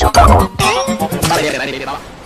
初夏のバ